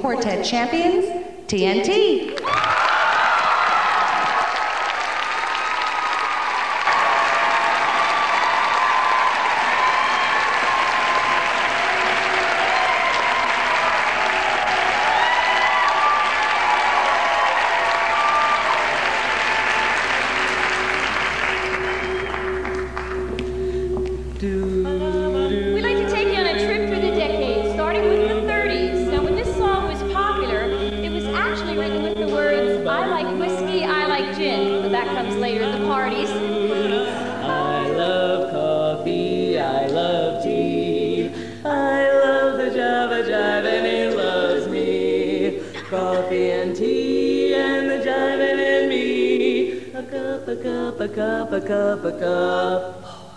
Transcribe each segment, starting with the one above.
Quartet champions, TNT. A cup, a cup, a cup, a.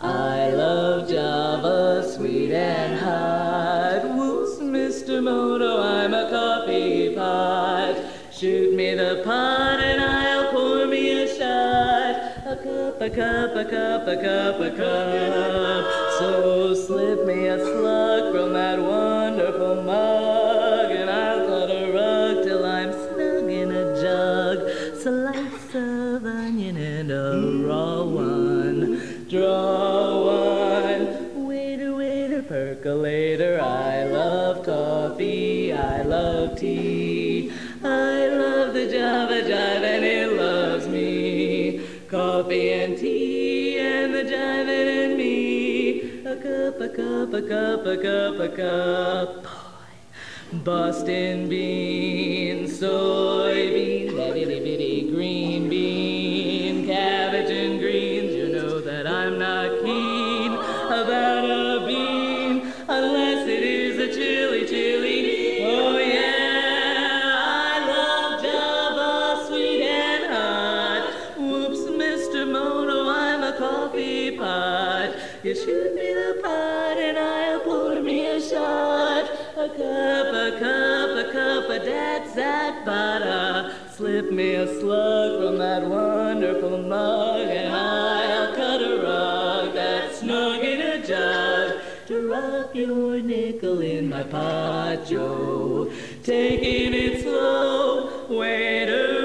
I love Java, sweet and hot. Whoops, Mr. Moto, I'm a coffee pot. Shoot me the pot and I'll pour me a shot. A cup, a cup, a cup, a cup, a cup. So slip me a slug from that wonderful mug, and a raw one. Draw one. Waiter, waiter, percolator. I love coffee. I love tea. I love the Java Jive and it loves me. Coffee and tea and the Jive and me. A cup, a cup, a cup, a cup, a cup. Boston bean, soybean, cup, of that that butter. Slip me a slug from that wonderful mug, and I'll cut a rug that's snug in a jug. To rub your nickel in my pot, Joe. Taking it slow, waiter,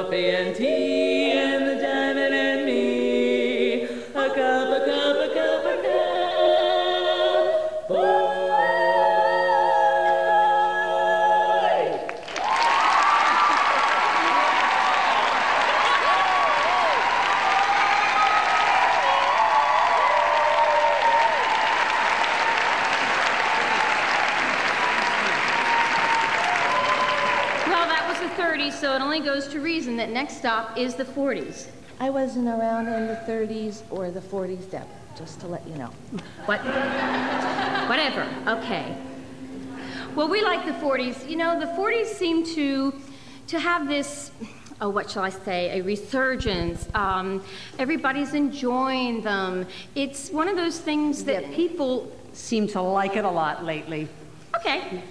Coffee and tea 30s, so it only goes to reason that next stop is the 40s. I wasn't around in the 30s or the 40s, Deb, just to let you know. What? Whatever. Okay. Well, we like the 40s. You know, the 40s seem to to have this. Oh, what shall I say? A resurgence. Um, everybody's enjoying them. It's one of those things that people. Seem to like it a lot lately. Okay.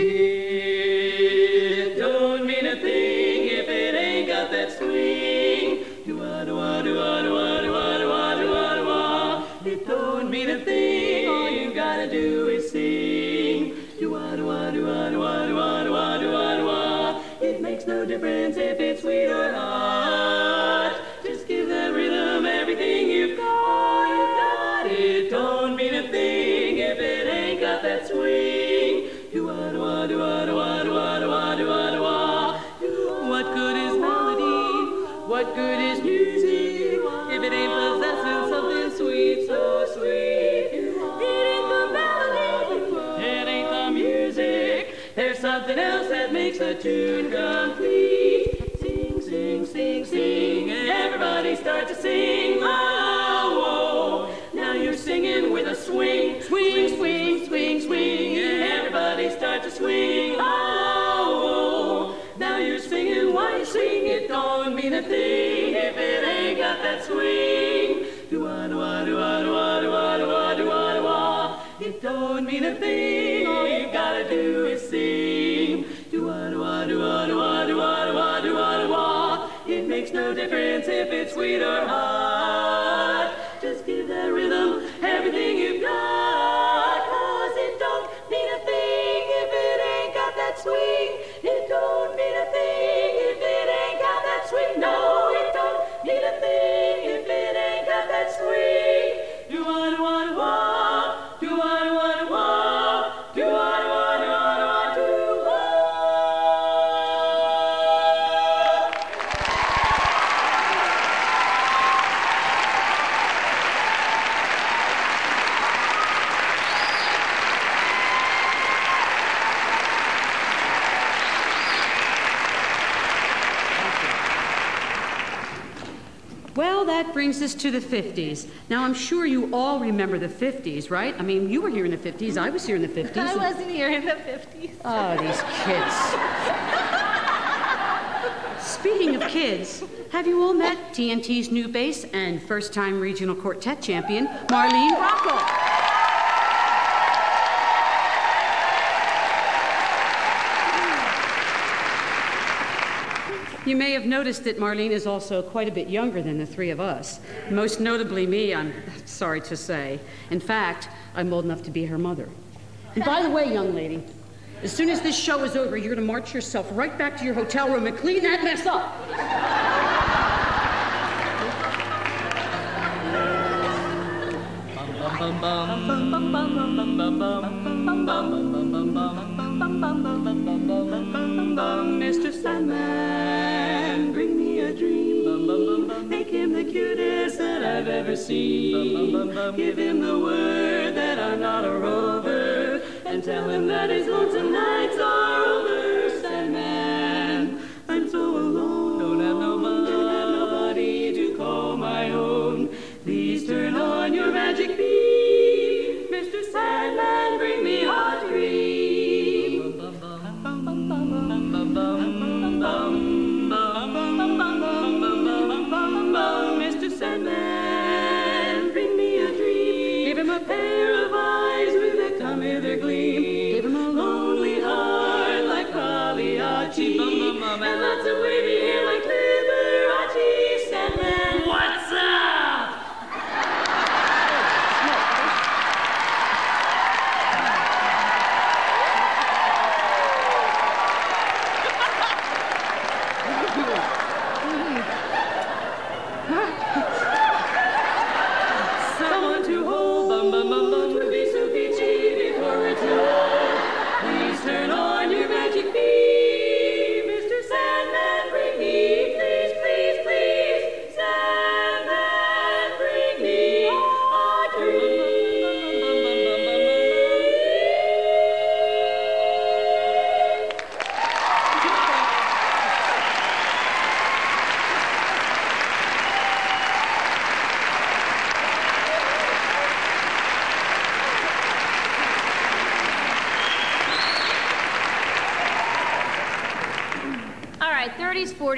It no difference if it's sweet or hot. Brings us to the 50s. Now, I'm sure you all remember the 50s, right? I mean, you were here in the 50s. I was here in the 50s. I wasn't here in the 50s. Oh, these kids. Speaking of kids, have you all met TNT's new bass and first time regional quartet champion, Marlene Brauchle? You may have noticed that Marlene is also quite a bit younger than the three of us. Most notably me, I'm sorry to say. In fact, I'm old enough to be her mother. And by the way, young lady, as soon as this show is over, you're going to march yourself right back to your hotel room and clean that mess up. Mr. Give him the word that I'm not a rover, and tell him that his lonesome nights are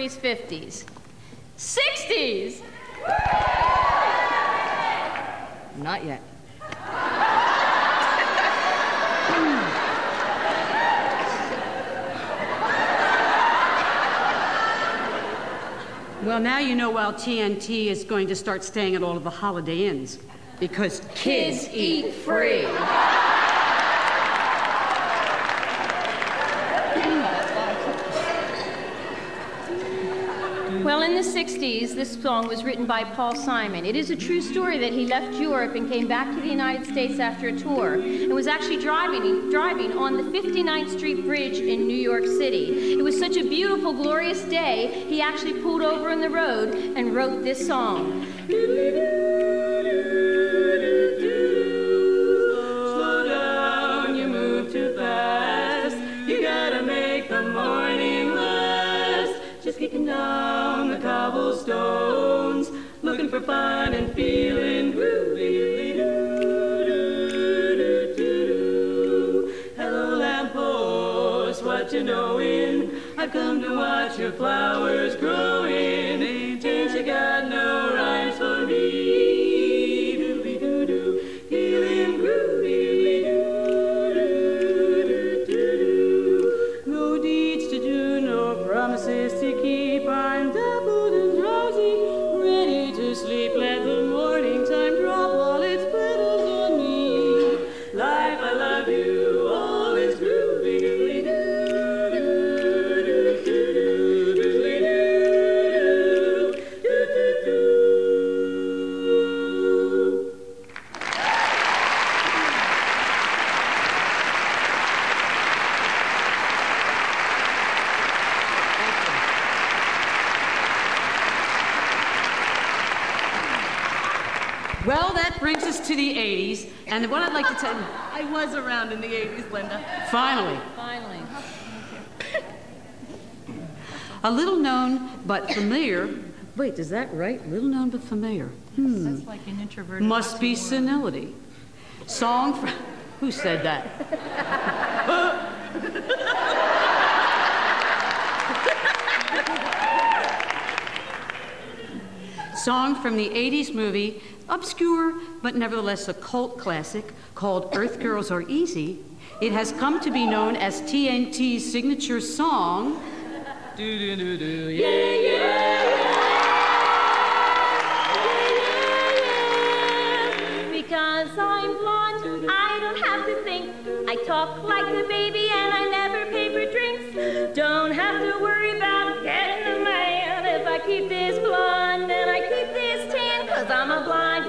40s, 50s. 60s! Not yet. Well, now you know why TNT is going to start staying at all of the Holiday Inns. Because kids, eat free. The 60s, this song was written by Paul Simon. It is a true story that he left Europe and came back to the United States after a tour and was actually driving, driving on the 59th Street Bridge in New York City. It was such a beautiful, glorious day, he actually pulled over in the road and wrote this song. Slow cobblestones, looking for fun and feeling groovy. Hello, lamppost, what you knowin'? I've come to watch your flowers growing. Brings us to the 80s, and what I'd like to tell you, I was around in the 80s, Linda. finally, Finally. a little known but familiar. Wait, is that right? Little known but familiar. Hmm. That's like an introverted. Must be senility. Song from. Who said that? Song from the 80s movie, obscure but nevertheless a cult classic called Earth Girls Are Easy. It has come to be known as TNT's signature song. Do do do do. Yeah, yeah. Because I'm blonde, I don't have to think. I talk like a baby and I never pay for drinks. Don't have to worry about getting a man if I keep this blonde and I keep this tan. Cause I'm a blonde, yeah, yeah, yeah.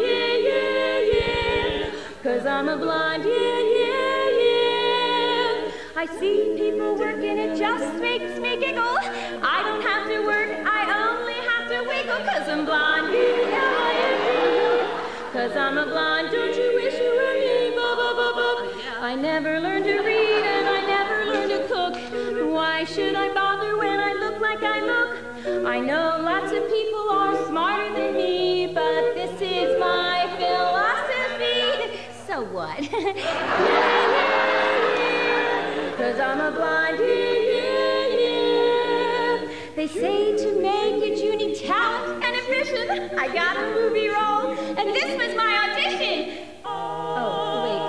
Cause I'm a blonde, yeah, yeah, yeah. I see people working, it just makes me giggle. I don't have to work, I only have to wiggle. Cause I'm blonde, B-L-I-N-D. Cause I'm a blonde, don't you wish you were me? Ba, ba, ba, ba. I never learned to read and I never learned to cook. Why should I bother when I look like I look? I know lots of people are smarter than me, but this is my. What? Cause I'm a blonde. They say to make it you need talent and ambition. I got a movie role, and this was my audition. Oh, wait.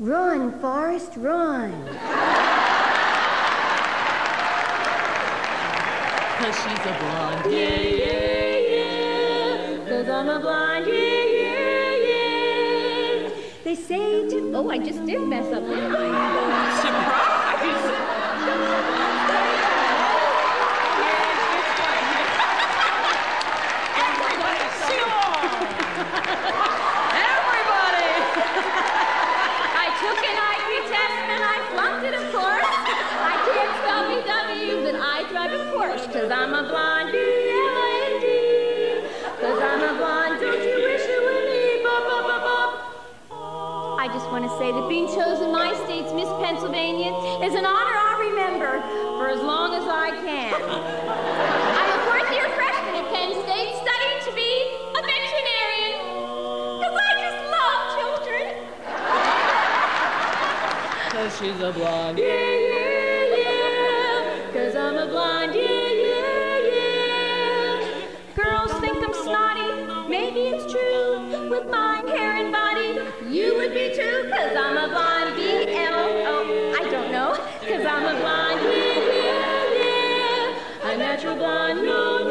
Run, Forrest, run. Cause she's a blonde. Yeah, They say to. Oh, I just did mess up, didn't that being chosen my state's Miss Pennsylvania is an honor I'll remember for as long as I can. I'm a fourth year freshman at Penn State studying to be a veterinarian. Cause I just love children. Cause she's a blonde. Yeah, yeah, yeah. Cause I'm a blonde, yeah, yeah, yeah. Girls think I'm snotty, maybe it's true. With my hair you would be too. Cause I'm a blonde, B-L-O, I don't know. Cause I'm a blonde, yeah, yeah. A natural blonde, no,